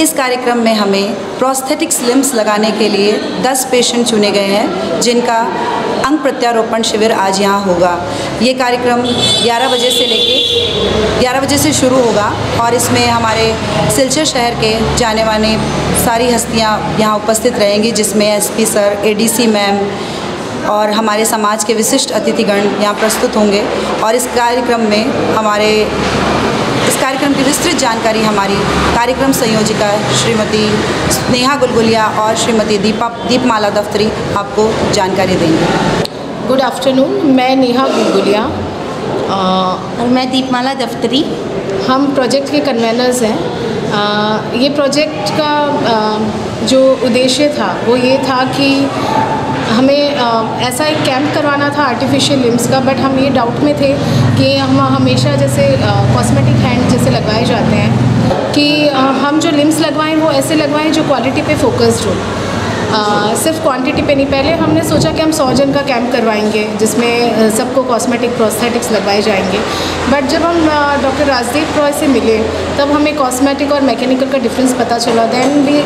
इस कार्यक्रम में हमें प्रोस्थेटिक्स लिम्स लगाने के लिए 10 पेशेंट चुने गए हैं, जिनका अंग प्रत्यारोपण शिविर आज यहाँ होगा। ये कार्यक्रम 11 बजे से लेके 11 बजे से शुरू होगा और इसमें हमारे सिलचर शहर के जाने माने सारी हस्तियाँ यहाँ उपस्थित रहेंगी, जिसमें एसपी सर एडीसी मैम और हमारे समाज के विशिष्ट अतिथिगण यहाँ प्रस्तुत होंगे। और इस कार्यक्रम में हमारे कार्यक्रम की विस्तृत जानकारी हमारी कार्यक्रम संयोजिका श्रीमती स्नेहा गुलगुलिया और श्रीमती दीपा दीपमाला दफ्तरी आपको जानकारी देंगे। गुड आफ्टरनून मैं नेहा गुलगुलिया। और मैं दीपमाला दफ्तरी। हम प्रोजेक्ट के कन्वेनर्स हैं। आ, ये प्रोजेक्ट का आ, जो उद्देश्य था वो ये था कि हमें ऐसा एक कैंप करवाना था आर्टिफिशियल लिम्स का बट हम ये डाउट में थे कि हम हमेशा जैसे कॉस्मेटिक हैंड जैसे लगवाए जाते हैं कि हम जो लिम्स लगवाएँ वो ऐसे लगवाएँ जो क्वालिटी पे फोकस्ड हो। आ, सिर्फ़ क्वांटिटी पे नहीं पहले हमने सोचा कि हम सौ जन का कैंप करवाएँगे जिसमें सबको कॉस्मेटिक प्रोस्थेटिक्स लगवाए जाएँगे। बट जब हम डॉक्टर राजदीप रॉय से मिले तब हमें कॉस्मेटिक और मैकेनिकल का डिफरेंस पता चला। देन भी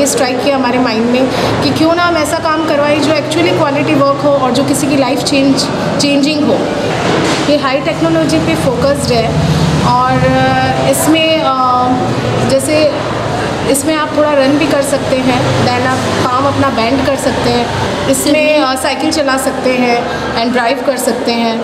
ये स्ट्राइक किया हमारे माइंड में कि क्यों ना हम ऐसा काम करवाएँ जो एक्चुअली क्वालिटी वर्क हो और जो किसी की लाइफ चेंज चेंजिंग हो। ये हाई टेक्नोलॉजी पे फोकस्ड है और इसमें जैसे इसमें आप थोड़ा रन भी कर सकते हैं दैन आप पाम अपना बैंड कर सकते हैं इसमें साइकिल चला सकते हैं एंड ड्राइव कर सकते हैं।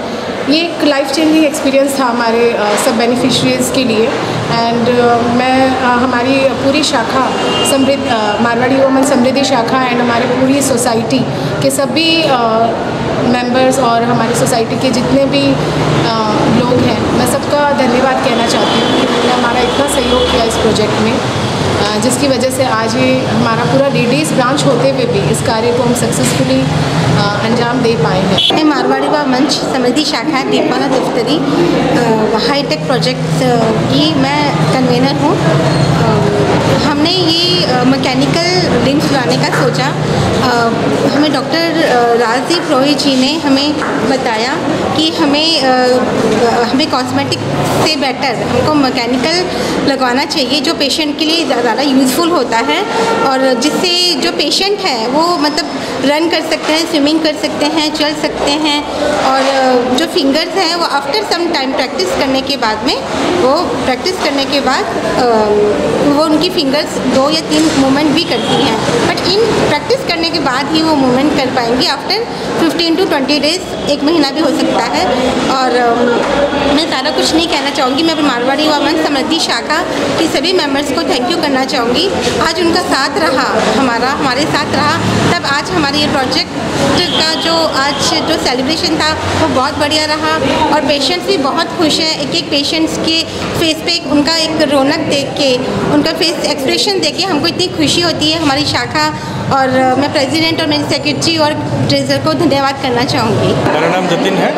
ये एक लाइफ चेंजिंग एक्सपीरियंस था हमारे सब बेनिफिशरीज़ के लिए। एंड मैं हमारी पूरी शाखा समृद्ध मारवाड़ी वुमन समृद्धि शाखा एंड हमारी पूरी सोसाइटी के सभी मेंबर्स और हमारी सोसाइटी के जितने भी लोग हैं मैं सबका धन्यवाद कहना चाहती हूँ कि उन्होंने हमारा इतना सहयोग किया इस प्रोजेक्ट में। जिसकी वजह से आज ये हमारा पूरा डीडीएस ब्रांच होते हुए भी इस कार्य को हम सक्सेसफुली अंजाम दे पाए हैं। मैं मारवाड़ी व मंच समृद्धि शाखा दीपाला दफ्तरी। हाईटेक प्रोजेक्ट की मैं कन्वेनर हूँ। हमने ये मैकेनिकल लिम्स लाने का सोचा। हमें डॉक्टर राजदीप रोहित जी ने हमें बताया कि हमें हमें कॉस्मेटिक से बेटर हमको मैकेनिकल लगवाना चाहिए, जो पेशेंट के लिए ज़्यादा यूज़फुल होता है और जिससे जो पेशेंट है, वो मतलब रन कर सकते हैं, स्विमिंग कर सकते हैं, चल सकते हैं और जो फिंगर्स हैं वो आफ्टर सम टाइम प्रैक्टिस करने के बाद में, वो प्रैक्टिस करने के बाद वो उनकी फिंगर्स दो या तीन मूवमेंट भी करती हैं। बट इन प्रैक्टिस करने के बाद ही वो मूवमेंट कर पाएँगी। आफ्टर 15 टू 20 डेज़ एक महीना भी हो सकता है। और मैं ज़्यादा कुछ नहीं कहना चाहूँगी। मैं मारवाड़ी वमन समृद्धि शाखा के सभी मेंबर्स को थैंक यू करना चाहूँगी। आज उनका साथ रहा, हमारा, हमारे साथ रहा। तब आज हमारे ये प्रोजेक्ट का जो आज जो सेलिब्रेशन था, वो बहुत बढ़िया रहा और पेशेंट्स भी बहुत खुश हैं। एक एक पेशेंट्स के फेस पे उनका एक रौनक देख के, उनका फेस एक्सप्रेशन देख के हमको इतनी खुशी होती है। हमारी शाखा और मैं प्रेसिडेंट और मेरी सेक्रेटरी और ट्रेजर को धन्यवाद करना चाहूँगी। मेरा नाम जतिन है।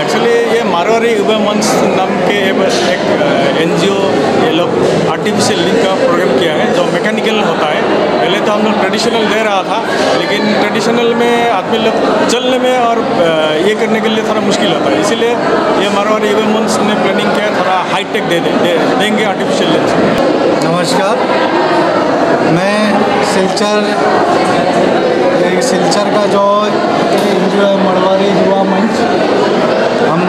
एक्चुअली ये मारवाड़ी युवा मंच नाम के एक एन ये लोग आर्टिफिशियल लिंक का प्रोग्राम किया है, जो मैकेनिकल होता है। तो हम लोग ट्रेडिशनल दे रहा था लेकिन ट्रेडिशनल में आदमी लोग चलने में और ये करने के लिए थोड़ा मुश्किल होता है। इसीलिए ये मारवाड़ी युवा मंच ने प्लानिंग किया थोड़ा हाईटेक दे, दे, दे देंगे आर्टिफिशियल लेंस नमस्कार। मैं सिलचर सिलचर का जो जो है मरवारी युवा मंच हम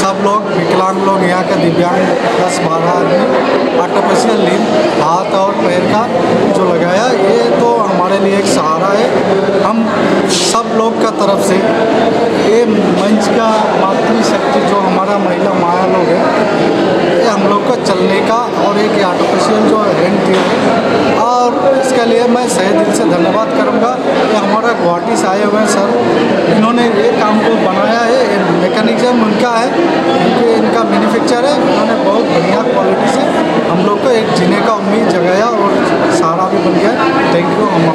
सब लोग विकलांग लोग यहाँ का दिव्यांग दस बारह आदमी आर्टिफिशियल लिंक हाथ और पैर का जो लगाया ये लिए एक सहारा है। हम सब लोग का तरफ़ से ये मंच का मातृशक्ति जो हमारा महिला माया लोग है, ये हम लोग का चलने का और एक आर्टिफिशियल जो हैंड दिए और इसके लिए मैं सही दिल से धन्यवाद करूँगा। कि हमारा गुवाहाटी से आए हुए हैं सर। इन्होंने ये काम को बनाया है मैकेनिज्म उनका है क्योंकि इनका मैन्युफैक्चर है। उन्होंने बहुत बढ़िया क्वालिटी से हम लोग को एक जीने का उम्मीद जगाया और सारा भी बन गया। थैंक यू हम